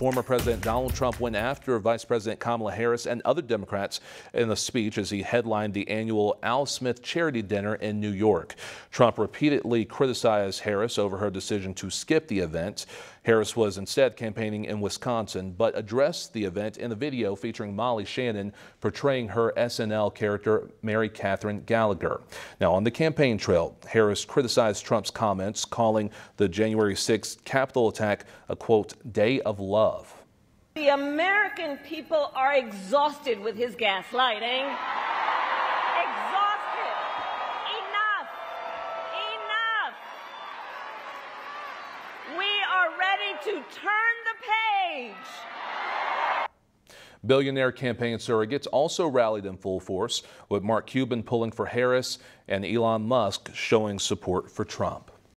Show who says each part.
Speaker 1: Former President Donald Trump went after Vice President Kamala Harris and other Democrats in a speech as he headlined the annual Al Smith charity dinner in New York. Trump repeatedly criticized Harris over her decision to skip the event. Harris was instead campaigning in Wisconsin, but addressed the event in a video featuring Molly Shannon portraying her SNL character Mary Catherine Gallagher. Now, on the campaign trail, Harris criticized Trump's comments, calling the January 6th Capitol attack a quote, day of love.
Speaker 2: The American people are exhausted with his gaslighting. Exhausted. Enough. Enough. We are ready to turn the page.
Speaker 1: Billionaire campaign surrogates also rallied in full force, with Mark Cuban pulling for Harris and Elon Musk showing support for Trump.